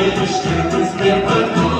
Девушки, ты с неба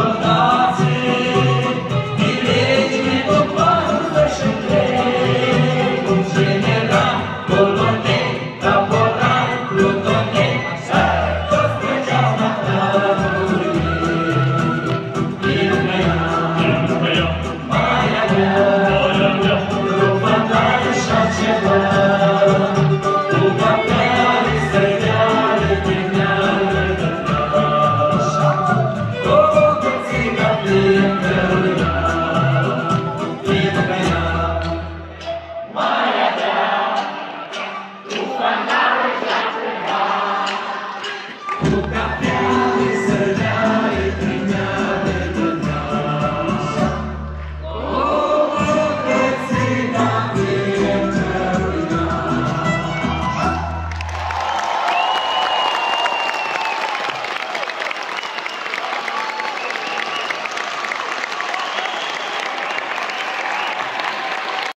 Amen.